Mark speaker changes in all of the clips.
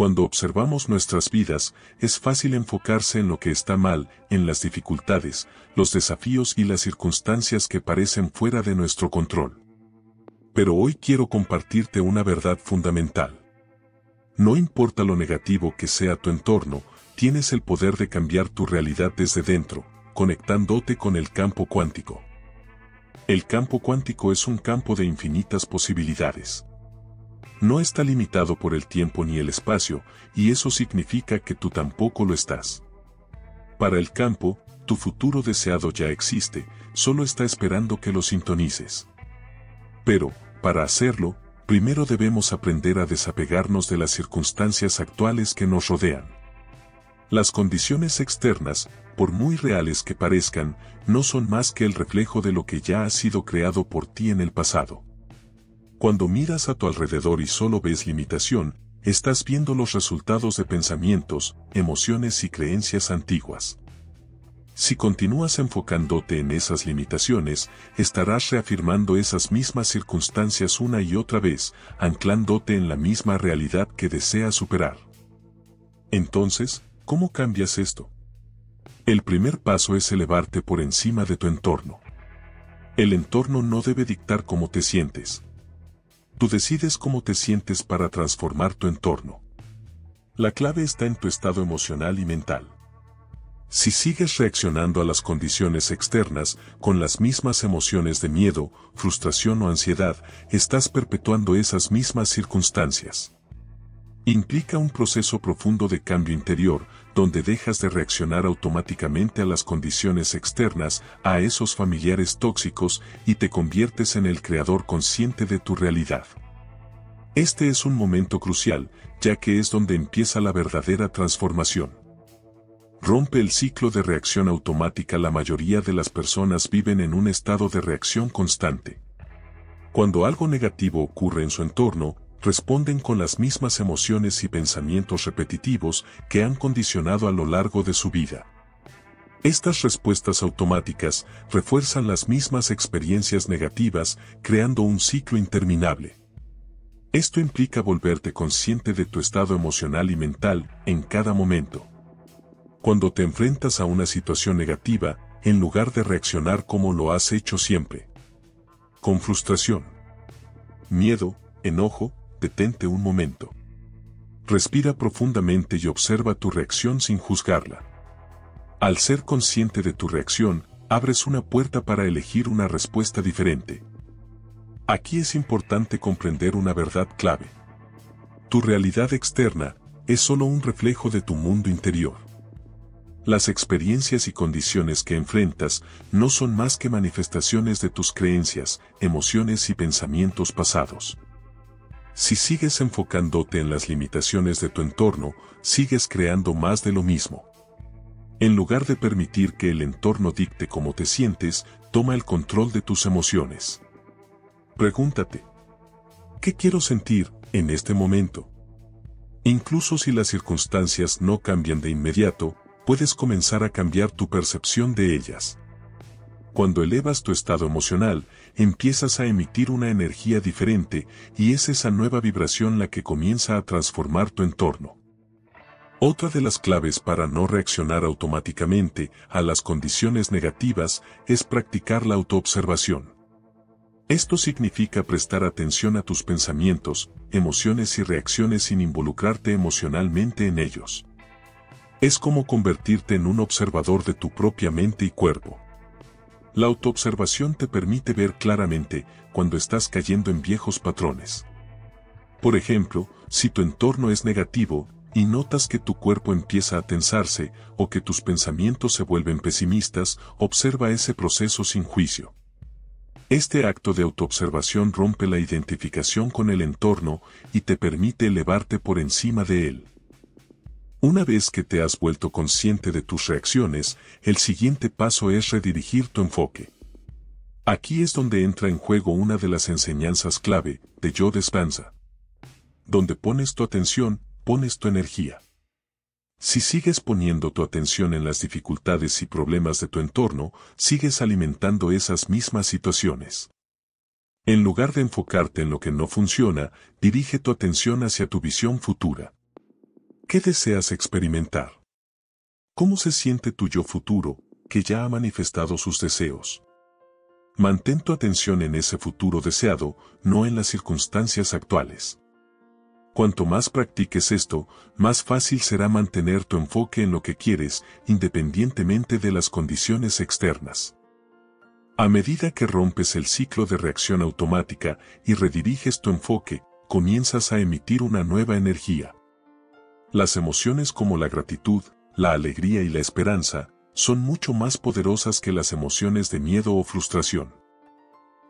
Speaker 1: Cuando observamos nuestras vidas, es fácil enfocarse en lo que está mal, en las dificultades, los desafíos y las circunstancias que parecen fuera de nuestro control. Pero hoy quiero compartirte una verdad fundamental. No importa lo negativo que sea tu entorno, tienes el poder de cambiar tu realidad desde dentro, conectándote con el campo cuántico. El campo cuántico es un campo de infinitas posibilidades. No está limitado por el tiempo ni el espacio, y eso significa que tú tampoco lo estás. Para el campo, tu futuro deseado ya existe, solo está esperando que lo sintonices. Pero, para hacerlo, primero debemos aprender a desapegarnos de las circunstancias actuales que nos rodean. Las condiciones externas, por muy reales que parezcan, no son más que el reflejo de lo que ya ha sido creado por ti en el pasado. Cuando miras a tu alrededor y solo ves limitación, estás viendo los resultados de pensamientos, emociones y creencias antiguas. Si continúas enfocándote en esas limitaciones, estarás reafirmando esas mismas circunstancias una y otra vez, anclándote en la misma realidad que deseas superar. Entonces, ¿cómo cambias esto? El primer paso es elevarte por encima de tu entorno. El entorno no debe dictar cómo te sientes. Tú decides cómo te sientes para transformar tu entorno. La clave está en tu estado emocional y mental. Si sigues reaccionando a las condiciones externas con las mismas emociones de miedo, frustración o ansiedad, estás perpetuando esas mismas circunstancias. Implica un proceso profundo de cambio interior, donde dejas de reaccionar automáticamente a las condiciones externas, a esos familiares tóxicos, y te conviertes en el creador consciente de tu realidad. Este es un momento crucial, ya que es donde empieza la verdadera transformación. Rompe el ciclo de reacción automática. La mayoría de las personas viven en un estado de reacción constante. Cuando algo negativo ocurre en su entorno, responden con las mismas emociones y pensamientos repetitivos que han condicionado a lo largo de su vida. Estas respuestas automáticas refuerzan las mismas experiencias negativas, creando un ciclo interminable. Esto implica volverte consciente de tu estado emocional y mental en cada momento. Cuando te enfrentas a una situación negativa, en lugar de reaccionar como lo has hecho siempre, con frustración, miedo, enojo, detente un momento. Respira profundamente y observa tu reacción sin juzgarla. Al ser consciente de tu reacción, abres una puerta para elegir una respuesta diferente. Aquí es importante comprender una verdad clave. Tu realidad externa es solo un reflejo de tu mundo interior. Las experiencias y condiciones que enfrentas no son más que manifestaciones de tus creencias, emociones y pensamientos pasados. Si sigues enfocándote en las limitaciones de tu entorno, sigues creando más de lo mismo. En lugar de permitir que el entorno dicte cómo te sientes, toma el control de tus emociones. Pregúntate, ¿qué quiero sentir en este momento? Incluso si las circunstancias no cambian de inmediato, puedes comenzar a cambiar tu percepción de ellas. Cuando elevas tu estado emocional, empiezas a emitir una energía diferente y es esa nueva vibración la que comienza a transformar tu entorno. Otra de las claves para no reaccionar automáticamente a las condiciones negativas es practicar la autoobservación. Esto significa prestar atención a tus pensamientos, emociones y reacciones sin involucrarte emocionalmente en ellos. Es como convertirte en un observador de tu propia mente y cuerpo. La autoobservación te permite ver claramente cuando estás cayendo en viejos patrones. Por ejemplo, si tu entorno es negativo y notas que tu cuerpo empieza a tensarse o que tus pensamientos se vuelven pesimistas, observa ese proceso sin juicio. Este acto de autoobservación rompe la identificación con el entorno y te permite elevarte por encima de él. Una vez que te has vuelto consciente de tus reacciones, el siguiente paso es redirigir tu enfoque. Aquí es donde entra en juego una de las enseñanzas clave de Joe Dispenza. Donde pones tu atención, pones tu energía. Si sigues poniendo tu atención en las dificultades y problemas de tu entorno, sigues alimentando esas mismas situaciones. En lugar de enfocarte en lo que no funciona, dirige tu atención hacia tu visión futura. ¿Qué deseas experimentar? ¿Cómo se siente tu yo futuro, que ya ha manifestado sus deseos? Mantén tu atención en ese futuro deseado, no en las circunstancias actuales. Cuanto más practiques esto, más fácil será mantener tu enfoque en lo que quieres, independientemente de las condiciones externas. A medida que rompes el ciclo de reacción automática y rediriges tu enfoque, comienzas a emitir una nueva energía. Las emociones como la gratitud, la alegría y la esperanza, son mucho más poderosas que las emociones de miedo o frustración.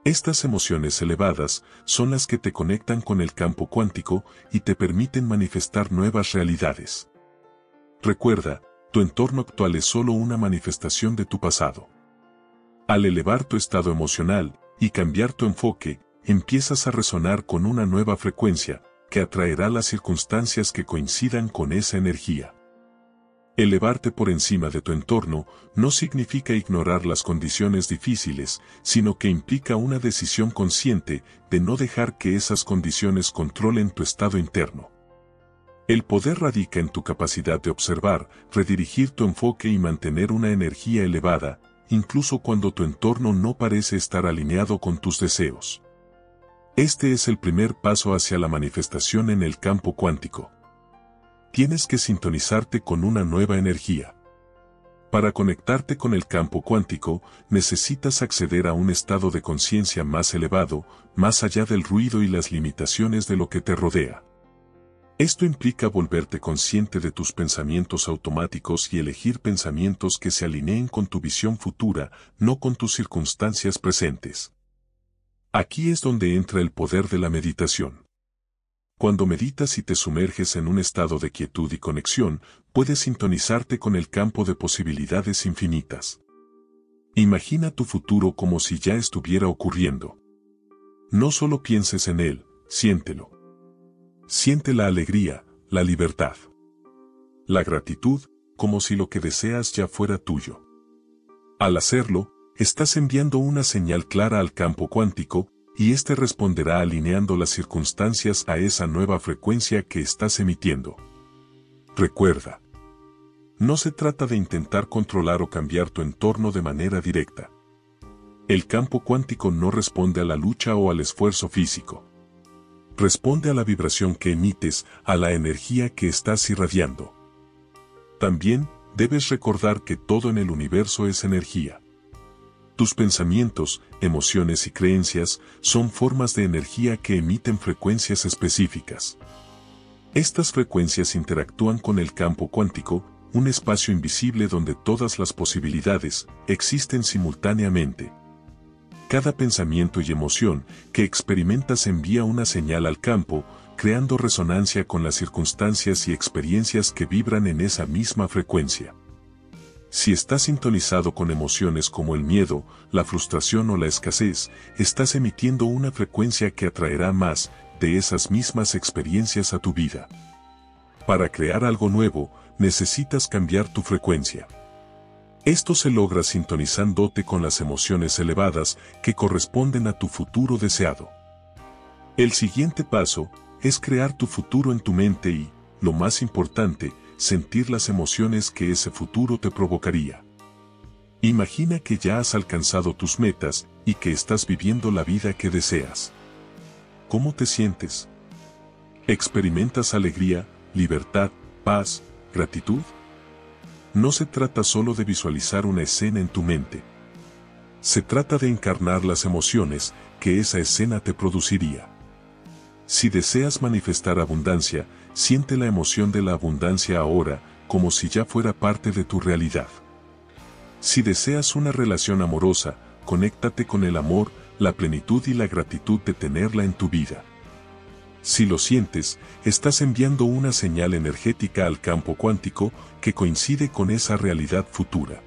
Speaker 1: Estas emociones elevadas son las que te conectan con el campo cuántico y te permiten manifestar nuevas realidades. Recuerda, tu entorno actual es solo una manifestación de tu pasado. Al elevar tu estado emocional y cambiar tu enfoque, empiezas a resonar con una nueva frecuencia, que atraerá las circunstancias que coincidan con esa energía. Elevarte por encima de tu entorno no significa ignorar las condiciones difíciles, sino que implica una decisión consciente de no dejar que esas condiciones controlen tu estado interno. El poder radica en tu capacidad de observar, redirigir tu enfoque y mantener una energía elevada, incluso cuando tu entorno no parece estar alineado con tus deseos. Este es el primer paso hacia la manifestación en el campo cuántico. Tienes que sintonizarte con una nueva energía. Para conectarte con el campo cuántico, necesitas acceder a un estado de conciencia más elevado, más allá del ruido y las limitaciones de lo que te rodea. Esto implica volverte consciente de tus pensamientos automáticos y elegir pensamientos que se alineen con tu visión futura, no con tus circunstancias presentes. Aquí es donde entra el poder de la meditación. Cuando meditas y te sumerges en un estado de quietud y conexión, puedes sintonizarte con el campo de posibilidades infinitas. Imagina tu futuro como si ya estuviera ocurriendo. No solo pienses en él, siéntelo. Siente la alegría, la libertad. La gratitud, como si lo que deseas ya fuera tuyo. Al hacerlo, estás enviando una señal clara al campo cuántico, y éste responderá alineando las circunstancias a esa nueva frecuencia que estás emitiendo. Recuerda. No se trata de intentar controlar o cambiar tu entorno de manera directa. El campo cuántico no responde a la lucha o al esfuerzo físico. Responde a la vibración que emites, a la energía que estás irradiando. También, debes recordar que todo en el universo es energía. Tus pensamientos, emociones y creencias son formas de energía que emiten frecuencias específicas. Estas frecuencias interactúan con el campo cuántico, un espacio invisible donde todas las posibilidades existen simultáneamente. Cada pensamiento y emoción que experimentas envía una señal al campo, creando resonancia con las circunstancias y experiencias que vibran en esa misma frecuencia. Si estás sintonizado con emociones como el miedo, la frustración o la escasez, estás emitiendo una frecuencia que atraerá más de esas mismas experiencias a tu vida. Para crear algo nuevo, necesitas cambiar tu frecuencia. Esto se logra sintonizándote con las emociones elevadas que corresponden a tu futuro deseado. El siguiente paso es crear tu futuro en tu mente y, lo más importante, sentir las emociones que ese futuro te provocaría. Imagina que ya has alcanzado tus metas y que estás viviendo la vida que deseas. ¿Cómo te sientes? ¿Experimentas alegría, libertad, paz, gratitud? No se trata solo de visualizar una escena en tu mente. Se trata de encarnar las emociones que esa escena te produciría. Si deseas manifestar abundancia, Siente la emoción de la abundancia ahora, como si ya fuera parte de tu realidad. Si deseas una relación amorosa, conéctate con el amor, la plenitud y la gratitud de tenerla en tu vida. Si lo sientes, estás enviando una señal energética al campo cuántico que coincide con esa realidad futura.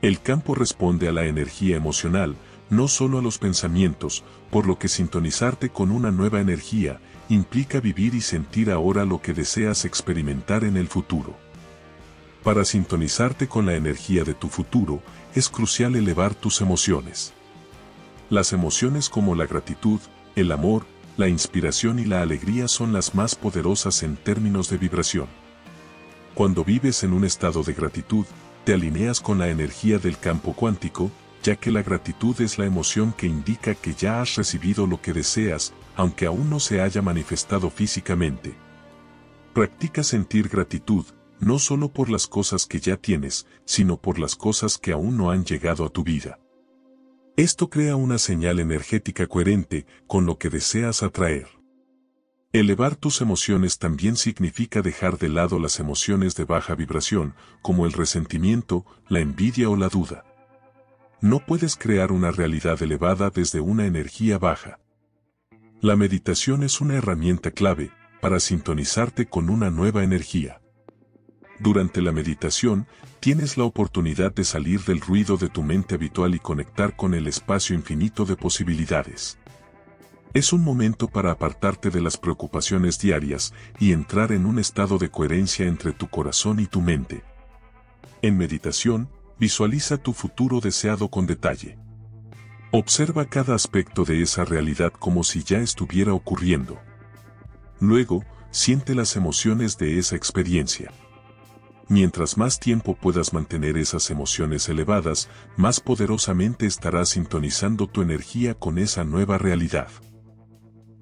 Speaker 1: El campo responde a la energía emocional, no solo a los pensamientos, por lo que sintonizarte con una nueva energía implica vivir y sentir ahora lo que deseas experimentar en el futuro. Para sintonizarte con la energía de tu futuro, es crucial elevar tus emociones. Las emociones como la gratitud, el amor, la inspiración y la alegría son las más poderosas en términos de vibración. Cuando vives en un estado de gratitud, te alineas con la energía del campo cuántico, ya que la gratitud es la emoción que indica que ya has recibido lo que deseas, aunque aún no se haya manifestado físicamente. Practica sentir gratitud, no solo por las cosas que ya tienes, sino por las cosas que aún no han llegado a tu vida. Esto crea una señal energética coherente con lo que deseas atraer. Elevar tus emociones también significa dejar de lado las emociones de baja vibración, como el resentimiento, la envidia o la duda. No puedes crear una realidad elevada desde una energía baja. La meditación es una herramienta clave para sintonizarte con una nueva energía. Durante la meditación, tienes la oportunidad de salir del ruido de tu mente habitual y conectar con el espacio infinito de posibilidades. Es un momento para apartarte de las preocupaciones diarias y entrar en un estado de coherencia entre tu corazón y tu mente. En meditación, visualiza tu futuro deseado con detalle. Observa cada aspecto de esa realidad como si ya estuviera ocurriendo. Luego, siente las emociones de esa experiencia. Mientras más tiempo puedas mantener esas emociones elevadas, más poderosamente estarás sintonizando tu energía con esa nueva realidad.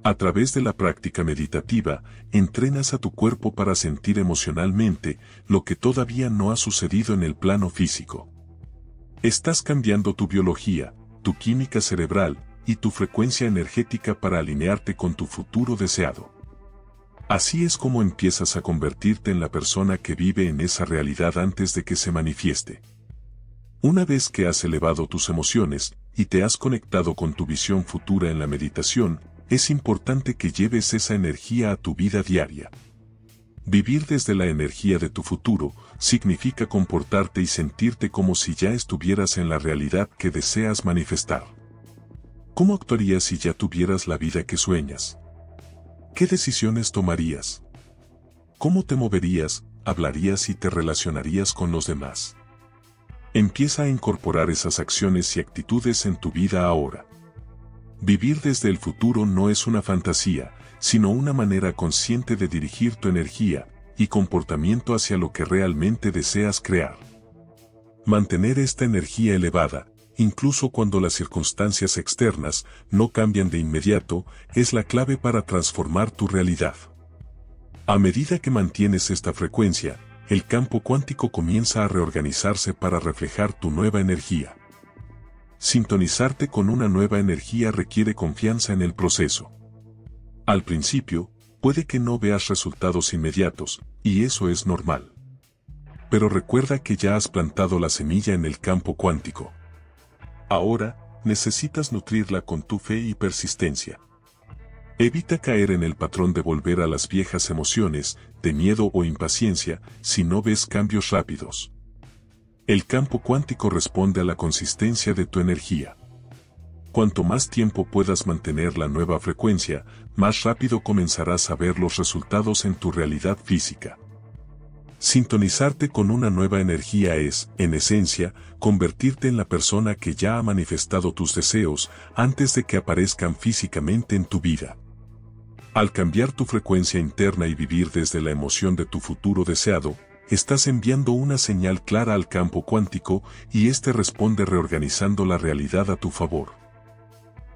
Speaker 1: A través de la práctica meditativa, entrenas a tu cuerpo para sentir emocionalmente lo que todavía no ha sucedido en el plano físico. Estás cambiando tu biología, tu química cerebral y tu frecuencia energética para alinearte con tu futuro deseado. Así es como empiezas a convertirte en la persona que vive en esa realidad antes de que se manifieste. Una vez que has elevado tus emociones y te has conectado con tu visión futura en la meditación, es importante que lleves esa energía a tu vida diaria. Vivir desde la energía de tu futuro significa comportarte y sentirte como si ya estuvieras en la realidad que deseas manifestar. ¿Cómo actuarías si ya tuvieras la vida que sueñas? ¿Qué decisiones tomarías? ¿Cómo te moverías, hablarías y te relacionarías con los demás? Empieza a incorporar esas acciones y actitudes en tu vida ahora. Vivir desde el futuro no es una fantasía, sino una manera consciente de dirigir tu energía y comportamiento hacia lo que realmente deseas crear. Mantener esta energía elevada, incluso cuando las circunstancias externas no cambian de inmediato, es la clave para transformar tu realidad. A medida que mantienes esta frecuencia, el campo cuántico comienza a reorganizarse para reflejar tu nueva energía. Sintonizarte con una nueva energía requiere confianza en el proceso. Al principio, puede que no veas resultados inmediatos, y eso es normal. Pero recuerda que ya has plantado la semilla en el campo cuántico. Ahora, necesitas nutrirla con tu fe y persistencia. Evita caer en el patrón de volver a las viejas emociones, de miedo o impaciencia, si no ves cambios rápidos. El campo cuántico responde a la consistencia de tu energía. Cuanto más tiempo puedas mantener la nueva frecuencia, más rápido comenzarás a ver los resultados en tu realidad física. Sintonizarte con una nueva energía es, en esencia, convertirte en la persona que ya ha manifestado tus deseos antes de que aparezcan físicamente en tu vida. Al cambiar tu frecuencia interna y vivir desde la emoción de tu futuro deseado, estás enviando una señal clara al campo cuántico y éste responde reorganizando la realidad a tu favor.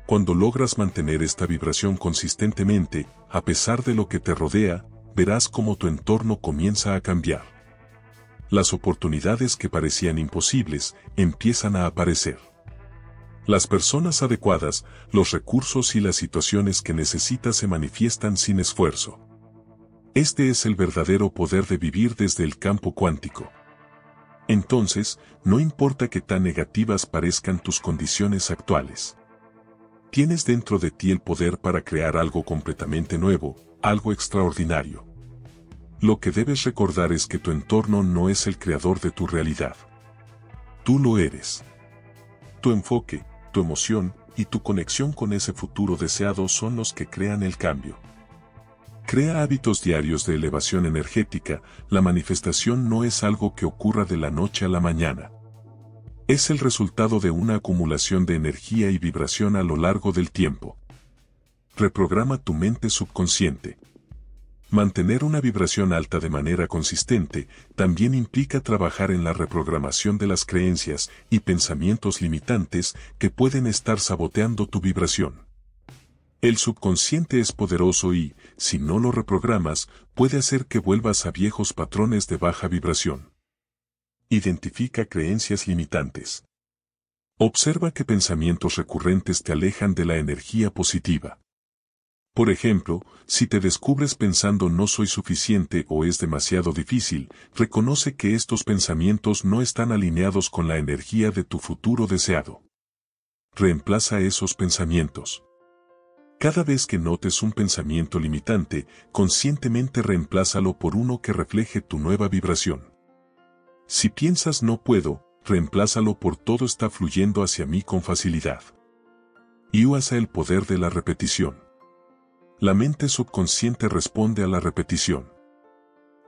Speaker 1: Cuando logras mantener esta vibración consistentemente, a pesar de lo que te rodea, verás cómo tu entorno comienza a cambiar. Las oportunidades que parecían imposibles empiezan a aparecer. Las personas adecuadas, los recursos y las situaciones que necesitas se manifiestan sin esfuerzo. Este es el verdadero poder de vivir desde el campo cuántico. Entonces, no importa que tan negativas parezcan tus condiciones actuales. Tienes dentro de ti el poder para crear algo completamente nuevo, algo extraordinario. Lo que debes recordar es que tu entorno no es el creador de tu realidad. Tú lo eres. Tu enfoque, tu emoción y tu conexión con ese futuro deseado son los que crean el cambio. Crea hábitos diarios de elevación energética, la manifestación no es algo que ocurra de la noche a la mañana. Es el resultado de una acumulación de energía y vibración a lo largo del tiempo. Reprograma tu mente subconsciente. Mantener una vibración alta de manera consistente también implica trabajar en la reprogramación de las creencias y pensamientos limitantes que pueden estar saboteando tu vibración. El subconsciente es poderoso y, si no lo reprogramas, puede hacer que vuelvas a viejos patrones de baja vibración. Identifica creencias limitantes. Observa qué pensamientos recurrentes te alejan de la energía positiva. Por ejemplo, si te descubres pensando no soy suficiente o es demasiado difícil, reconoce que estos pensamientos no están alineados con la energía de tu futuro deseado. Reemplaza esos pensamientos. Cada vez que notes un pensamiento limitante, conscientemente reemplázalo por uno que refleje tu nueva vibración. Si piensas no puedo, reemplázalo por todo está fluyendo hacia mí con facilidad. Y usa el poder de la repetición. La mente subconsciente responde a la repetición.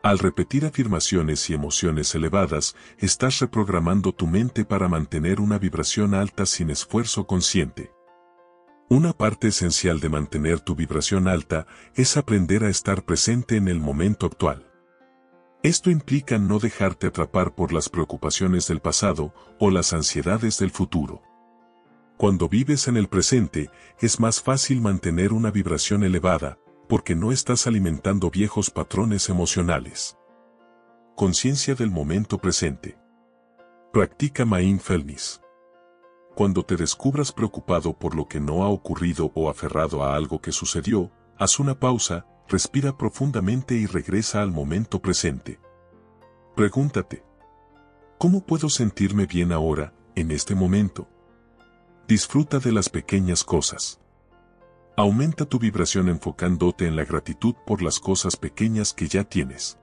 Speaker 1: Al repetir afirmaciones y emociones elevadas, estás reprogramando tu mente para mantener una vibración alta sin esfuerzo consciente. Una parte esencial de mantener tu vibración alta es aprender a estar presente en el momento actual. Esto implica no dejarte atrapar por las preocupaciones del pasado o las ansiedades del futuro. Cuando vives en el presente, es más fácil mantener una vibración elevada, porque no estás alimentando viejos patrones emocionales. Conciencia del momento presente. Practica mindfulness. Cuando te descubras preocupado por lo que no ha ocurrido o aferrado a algo que sucedió, haz una pausa, respira profundamente y regresa al momento presente. Pregúntate, ¿cómo puedo sentirme bien ahora, en este momento? Disfruta de las pequeñas cosas. Aumenta tu vibración enfocándote en la gratitud por las cosas pequeñas que ya tienes.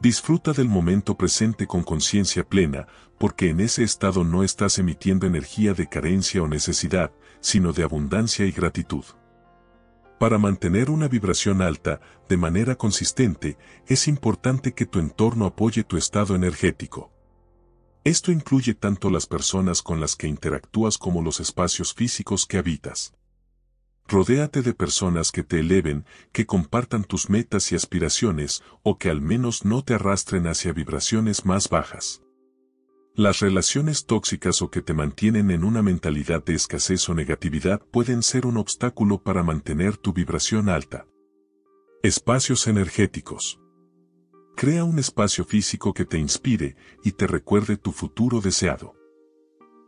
Speaker 1: Disfruta del momento presente con conciencia plena, porque en ese estado no estás emitiendo energía de carencia o necesidad, sino de abundancia y gratitud. Para mantener una vibración alta, de manera consistente, es importante que tu entorno apoye tu estado energético. Esto incluye tanto las personas con las que interactúas como los espacios físicos que habitas. Rodéate de personas que te eleven, que compartan tus metas y aspiraciones, o que al menos no te arrastren hacia vibraciones más bajas. Las relaciones tóxicas o que te mantienen en una mentalidad de escasez o negatividad pueden ser un obstáculo para mantener tu vibración alta. Espacios energéticos. Crea un espacio físico que te inspire y te recuerde tu futuro deseado.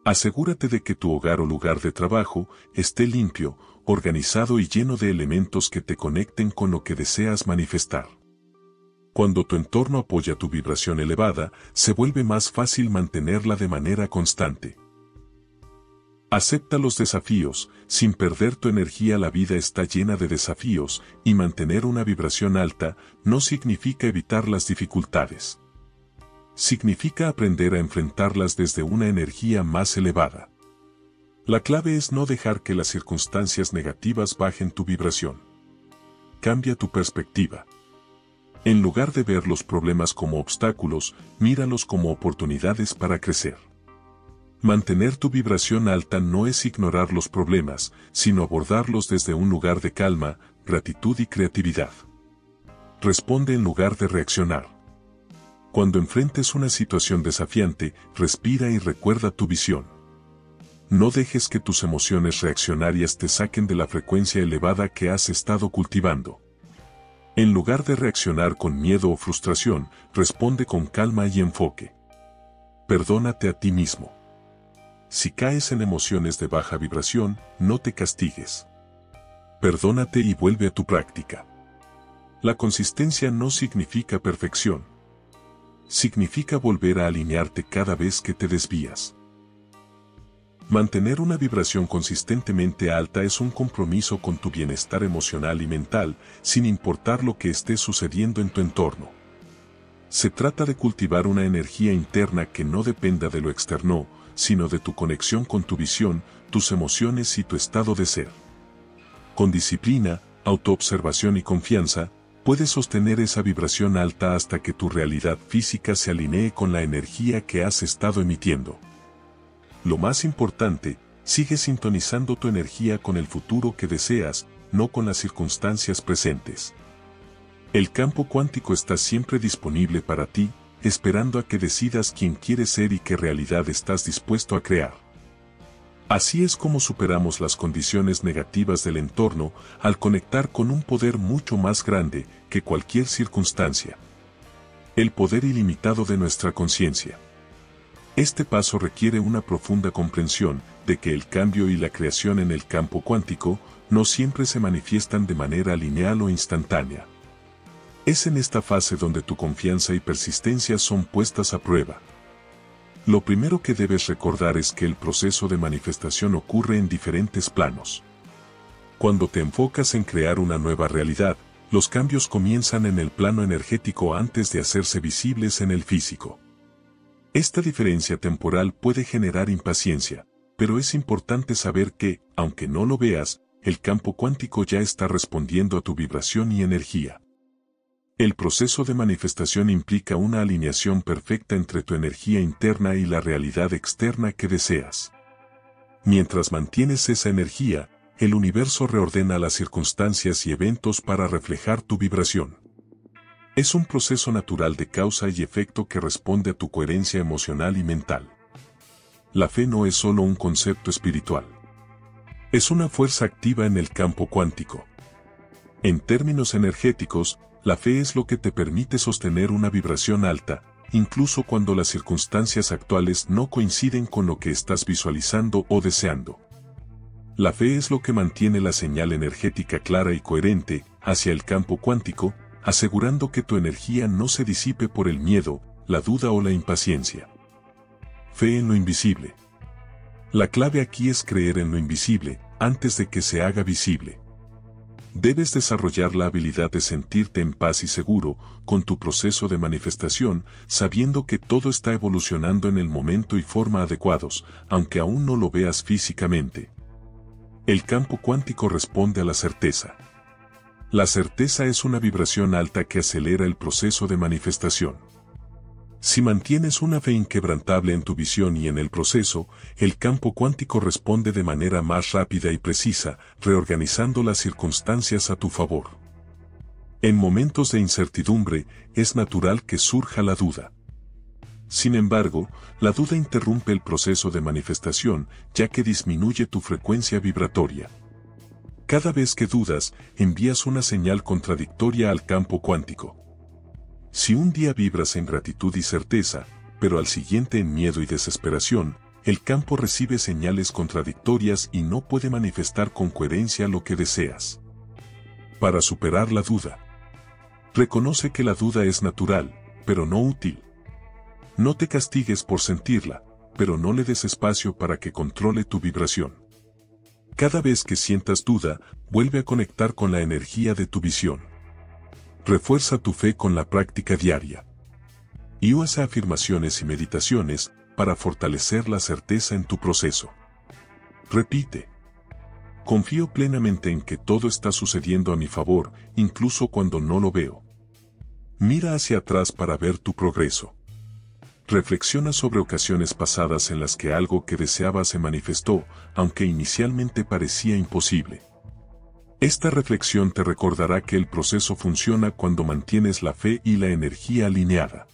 Speaker 1: Asegúrate de que tu hogar o lugar de trabajo esté limpio, organizado y lleno de elementos que te conecten con lo que deseas manifestar. Cuando tu entorno apoya tu vibración elevada, se vuelve más fácil mantenerla de manera constante. Acepta los desafíos, sin perder tu energía la vida está llena de desafíos, y mantener una vibración alta no significa evitar las dificultades. Significa aprender a enfrentarlas desde una energía más elevada. La clave es no dejar que las circunstancias negativas bajen tu vibración. Cambia tu perspectiva. En lugar de ver los problemas como obstáculos, míralos como oportunidades para crecer. Mantener tu vibración alta no es ignorar los problemas, sino abordarlos desde un lugar de calma, gratitud y creatividad. Responde en lugar de reaccionar. Cuando enfrentes una situación desafiante, respira y recuerda tu visión. No dejes que tus emociones reaccionarias te saquen de la frecuencia elevada que has estado cultivando. En lugar de reaccionar con miedo o frustración, responde con calma y enfoque. Perdónate a ti mismo. Si caes en emociones de baja vibración, no te castigues. Perdónate y vuelve a tu práctica. La consistencia no significa perfección. Significa volver a alinearte cada vez que te desvías. Mantener una vibración consistentemente alta es un compromiso con tu bienestar emocional y mental, sin importar lo que esté sucediendo en tu entorno. Se trata de cultivar una energía interna que no dependa de lo externo, sino de tu conexión con tu visión, tus emociones y tu estado de ser. Con disciplina, autoobservación y confianza, puedes sostener esa vibración alta hasta que tu realidad física se alinee con la energía que has estado emitiendo. Lo más importante, sigue sintonizando tu energía con el futuro que deseas, no con las circunstancias presentes. El campo cuántico está siempre disponible para ti, esperando a que decidas quién quieres ser y qué realidad estás dispuesto a crear. Así es como superamos las condiciones negativas del entorno al conectar con un poder mucho más grande que cualquier circunstancia. El poder ilimitado de nuestra conciencia. Este paso requiere una profunda comprensión de que el cambio y la creación en el campo cuántico no siempre se manifiestan de manera lineal o instantánea. Es en esta fase donde tu confianza y persistencia son puestas a prueba. Lo primero que debes recordar es que el proceso de manifestación ocurre en diferentes planos. Cuando te enfocas en crear una nueva realidad, los cambios comienzan en el plano energético antes de hacerse visibles en el físico. Esta diferencia temporal puede generar impaciencia, pero es importante saber que, aunque no lo veas, el campo cuántico ya está respondiendo a tu vibración y energía. El proceso de manifestación implica una alineación perfecta entre tu energía interna y la realidad externa que deseas. Mientras mantienes esa energía, el universo reordena las circunstancias y eventos para reflejar tu vibración. Es un proceso natural de causa y efecto que responde a tu coherencia emocional y mental. La fe no es solo un concepto espiritual. Es una fuerza activa en el campo cuántico. En términos energéticos, la fe es lo que te permite sostener una vibración alta, incluso cuando las circunstancias actuales no coinciden con lo que estás visualizando o deseando. La fe es lo que mantiene la señal energética clara y coherente hacia el campo cuántico, asegurando que tu energía no se disipe por el miedo, la duda o la impaciencia. Fe en lo invisible. La clave aquí es creer en lo invisible, antes de que se haga visible. Debes desarrollar la habilidad de sentirte en paz y seguro con tu proceso de manifestación, sabiendo que todo está evolucionando en el momento y forma adecuados, aunque aún no lo veas físicamente. El campo cuántico responde a la certeza. La certeza es una vibración alta que acelera el proceso de manifestación. Si mantienes una fe inquebrantable en tu visión y en el proceso, el campo cuántico responde de manera más rápida y precisa, reorganizando las circunstancias a tu favor. En momentos de incertidumbre, es natural que surja la duda. Sin embargo, la duda interrumpe el proceso de manifestación, ya que disminuye tu frecuencia vibratoria. Cada vez que dudas, envías una señal contradictoria al campo cuántico. Si un día vibras en gratitud y certeza, pero al siguiente en miedo y desesperación, el campo recibe señales contradictorias y no puede manifestar con coherencia lo que deseas. Para superar la duda. Reconoce que la duda es natural, pero no útil. No te castigues por sentirla, pero no le des espacio para que controle tu vibración. Cada vez que sientas duda, vuelve a conectar con la energía de tu visión. Refuerza tu fe con la práctica diaria. Y usa afirmaciones y meditaciones para fortalecer la certeza en tu proceso. Repite. Confío plenamente en que todo está sucediendo a mi favor, incluso cuando no lo veo. Mira hacia atrás para ver tu progreso. Reflexiona sobre ocasiones pasadas en las que algo que deseabas se manifestó, aunque inicialmente parecía imposible. Esta reflexión te recordará que el proceso funciona cuando mantienes la fe y la energía alineada.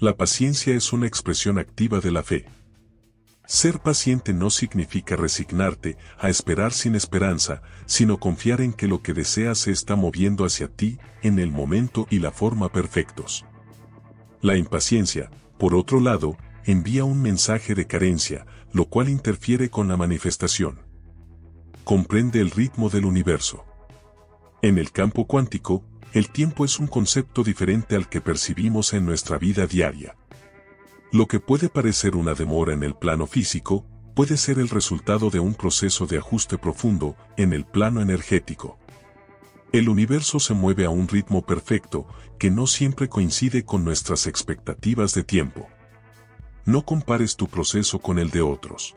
Speaker 1: La paciencia es una expresión activa de la fe. Ser paciente no significa resignarte a esperar sin esperanza, sino confiar en que lo que deseas se está moviendo hacia ti en el momento y la forma perfectos. La impaciencia, por otro lado, envía un mensaje de carencia, lo cual interfiere con la manifestación comprende el ritmo del universo. En el campo cuántico, el tiempo es un concepto diferente al que percibimos en nuestra vida diaria. Lo que puede parecer una demora en el plano físico, puede ser el resultado de un proceso de ajuste profundo en el plano energético. El universo se mueve a un ritmo perfecto que no siempre coincide con nuestras expectativas de tiempo. No compares tu proceso con el de otros.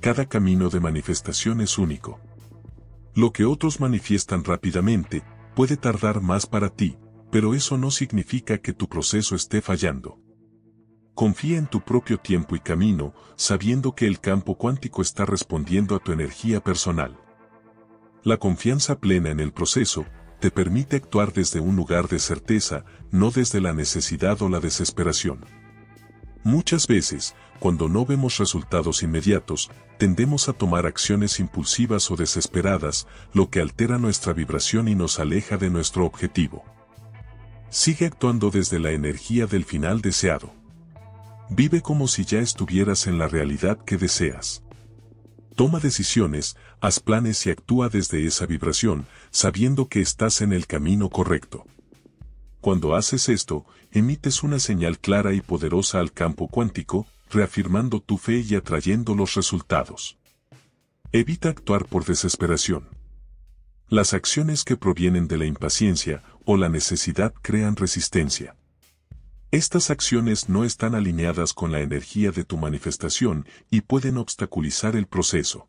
Speaker 1: Cada camino de manifestación es único. Lo que otros manifiestan rápidamente, puede tardar más para ti, pero eso no significa que tu proceso esté fallando. Confía en tu propio tiempo y camino, sabiendo que el campo cuántico está respondiendo a tu energía personal. La confianza plena en el proceso, te permite actuar desde un lugar de certeza, no desde la necesidad o la desesperación. Muchas veces, cuando no vemos resultados inmediatos, tendemos a tomar acciones impulsivas o desesperadas, lo que altera nuestra vibración y nos aleja de nuestro objetivo. Sigue actuando desde la energía del final deseado. Vive como si ya estuvieras en la realidad que deseas. Toma decisiones, haz planes y actúa desde esa vibración, sabiendo que estás en el camino correcto. Cuando haces esto, emites una señal clara y poderosa al campo cuántico, reafirmando tu fe y atrayendo los resultados. Evita actuar por desesperación. Las acciones que provienen de la impaciencia o la necesidad crean resistencia. Estas acciones no están alineadas con la energía de tu manifestación y pueden obstaculizar el proceso.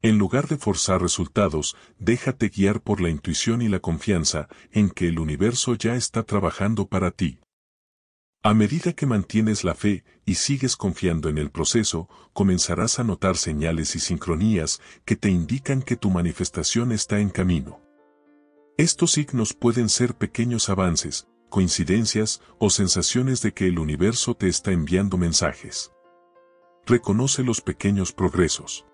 Speaker 1: En lugar de forzar resultados, déjate guiar por la intuición y la confianza en que el universo ya está trabajando para ti. A medida que mantienes la fe y sigues confiando en el proceso, comenzarás a notar señales y sincronías que te indican que tu manifestación está en camino. Estos signos pueden ser pequeños avances, coincidencias o sensaciones de que el universo te está enviando mensajes. Reconoce los pequeños progresos.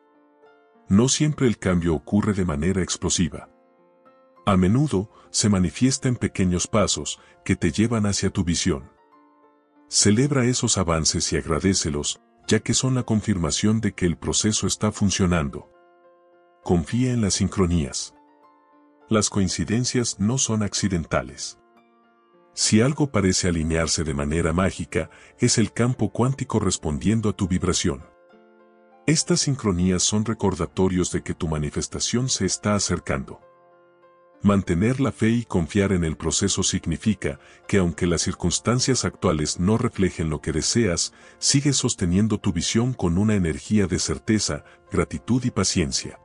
Speaker 1: No siempre el cambio ocurre de manera explosiva. A menudo, se manifiesta en pequeños pasos que te llevan hacia tu visión. Celebra esos avances y agradecelos, ya que son la confirmación de que el proceso está funcionando. Confía en las sincronías. Las coincidencias no son accidentales. Si algo parece alinearse de manera mágica, es el campo cuántico respondiendo a tu vibración. Estas sincronías son recordatorios de que tu manifestación se está acercando. Mantener la fe y confiar en el proceso significa que aunque las circunstancias actuales no reflejen lo que deseas, sigues sosteniendo tu visión con una energía de certeza, gratitud y paciencia.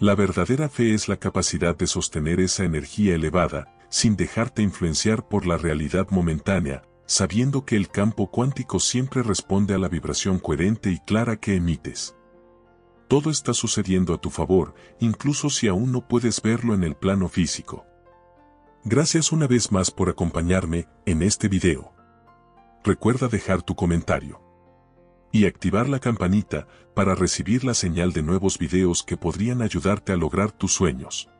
Speaker 1: La verdadera fe es la capacidad de sostener esa energía elevada, sin dejarte influenciar por la realidad momentánea, sabiendo que el campo cuántico siempre responde a la vibración coherente y clara que emites. Todo está sucediendo a tu favor, incluso si aún no puedes verlo en el plano físico. Gracias una vez más por acompañarme en este video. Recuerda dejar tu comentario y activar la campanita para recibir la señal de nuevos videos que podrían ayudarte a lograr tus sueños.